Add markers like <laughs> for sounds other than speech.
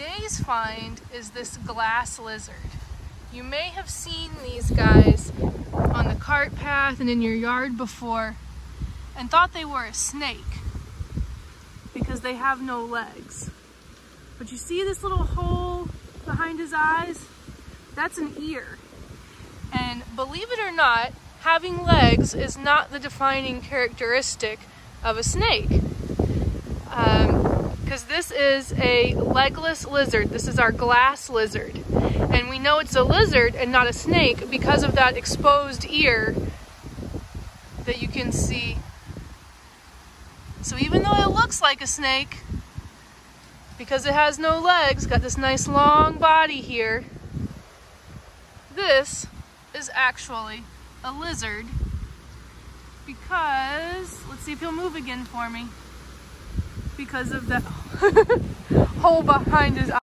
today's find is this glass lizard. You may have seen these guys on the cart path and in your yard before and thought they were a snake because they have no legs. But you see this little hole behind his eyes? That's an ear. And believe it or not, having legs is not the defining characteristic of a snake. This is a legless lizard. This is our glass lizard. And we know it's a lizard and not a snake because of that exposed ear that you can see. So even though it looks like a snake, because it has no legs, got this nice long body here, this is actually a lizard because, let's see if he'll move again for me, because of the <laughs> hole behind his eye.